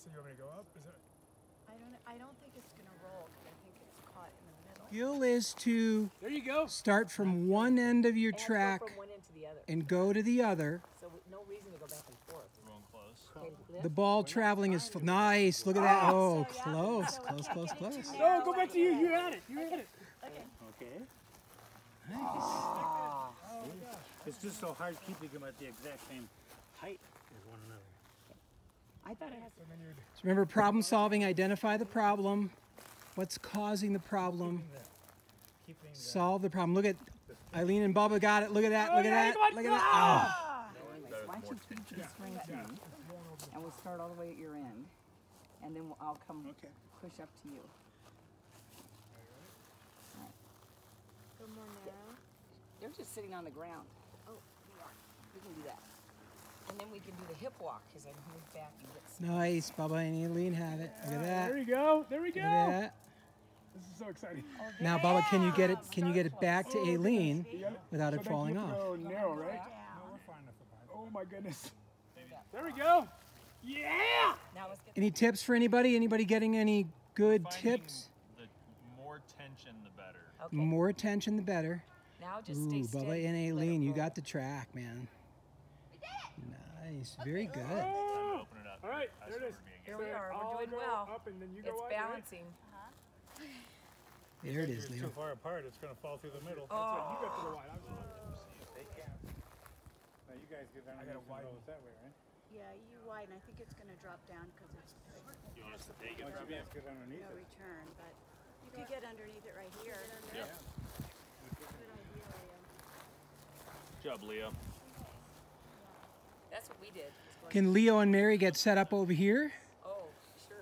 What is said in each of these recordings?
So you want me to go up? Is it? I don't, I don't think it's gonna roll, because I think it's caught in the middle. Skill is to There you go. start from one end of your And track from one end to the other. and go to the other. So no reason to go back and forth. Rolling close. Okay, lift. The ball traveling is nice. Look at that. Oh, oh close, close, close, close. No, go back to you. You had it. You had it. Okay. Okay. Oh, It's just so hard keeping them at the exact same height as one another. I thought it has And then you'd So remember problem solving, identify the problem, what's causing the problem, keeping the. solve the problem. Look at Eileen and Bubba got it. Look at that. Oh, look at yeah, that. come on, Look at that. Ah! Ah! Anyways, why don't you keep these strings in, and we'll start all the way at your end, and then we'll- I'll come Okay. push up to you. A little more narrow. They're just sitting on the ground. Oh, we can do that. And then we can do the hip walk, because I move back and get some. Nice. Bubba and Eileen have it. Look at that. There we go. There we Look go. at that. This is so exciting. Now, Bubba, can you get it? Can you get it back to Oh, Aileen You got it? without So it falling you have to off? Go narrow, right? Oh my goodness. There we go. Yeah. Now let's get. Any tips for anybody? Anybody getting any good Finding tips? The more tension, the better. Okay. More attention, the better. Now just Ooh, stay Bubba steady. and Aileen, you got the track, man. Nice. Very good. Oh. open it up. All right, I there it is. we're being Here we are. We're doing well. Up and then you go It's up, right? balancing. There it is, Leo. too far apart, it's gonna fall through the middle. Oh. That's right. You got to the wide. I was Now you guys get down. I gotta and widen. it that way, right? Yeah, you widen, I think it's gonna drop down, because it's You want us to take it Don't from you there? guys get underneath no it? return, but you could get underneath it right here. Yeah. Good idea, Liam. Good job, Leo. That's what we did. was going- Can Leo and Mary get set up over here? Oh, sure.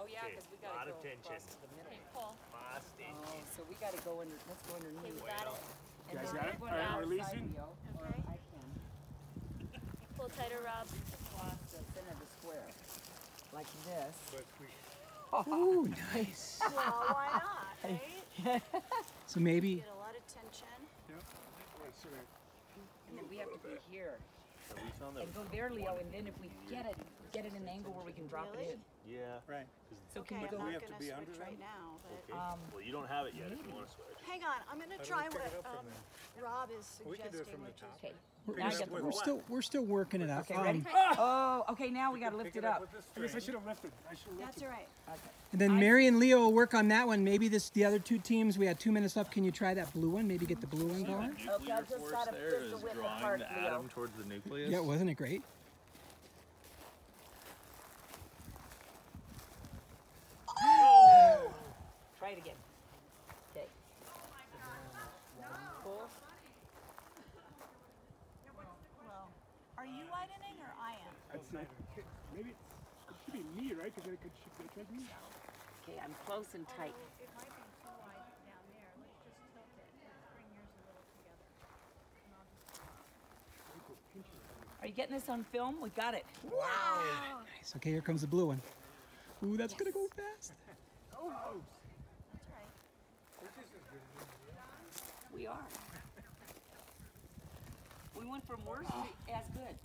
Oh, yeah, Okay, because we lot gotta of go tension. across to the middle. Lost Oh, so we gotta go under, let's go underneath. got it. And guys got it? going All right, outside, releasing? Leo, or Okay. I can. Pull tighter, Rob. Across the center of the square, like this. But we, Ooh, nice. Well, why not, right? So maybe Get a lot of tension. That's right. And then we have to be here. At least on. And go there, Leo, and then if we get it, get it in an angle where we can drop Really? it in. Yeah. right. So Okay, can you I'm go? not we have to gonna be switch under right now, but, Okay. Um, well, you don't have it yet if you want to switch. hang on, I'm gonna try what, it um. Rob is We can do it suggesting, from the top. Okay. we're, we're- get we're still we're still working it out. Okay, ready? Um, Oh, okay, now we gotta lift it it up up. with this I guess I should have lifted. I should have That's lifted. all right. Okay. and then Mary and Leo will work on that one. Maybe this the other two teams. We had two minutes left. Can you try that blue one? Maybe get the blue one going. Okay, I just gotta push the width towards the nucleus. Yeah, wasn't it great? Try it again. Okay. Pull. Well, are you widening or I am? That's not, maybe it's, it should be me, right? Because then it could, should, it could be. Okay, I'm close and tight. Um, it might be too wide down there. Let's just tilt it. Let's bring yours a little together. Are you getting this on film? We got it. Wow! Nice. Okay, here comes the blue one. Ooh, that's gonna go fast. Oh. That's right. We are. We went from worse to oh. as good.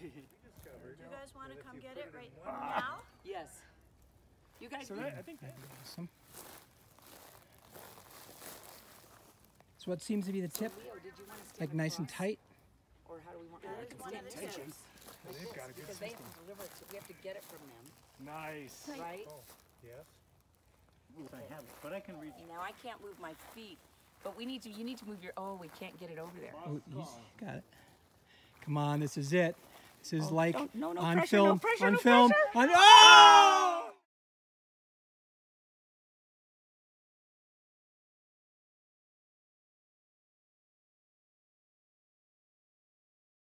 Do you guys wanna come get it right now? Yes. You guys. So that, I think that'd be Awesome. So what seems to be the tip? Leo, did you want to Like nice and tight. Or how do we want? That is one of the tips. they've got a good Because they have system. to deliver it, so we have to get it from them, Nice. right? Oh, yes. I have it, but I can reach. Now I can't move my feet, but we need to. You need to move your. Oh, we can't get it over there. Oh, you got it. Come on, this is it. This is oh, like don't- no, no on pressure, no film. pressure, on no film. pressure. On oh!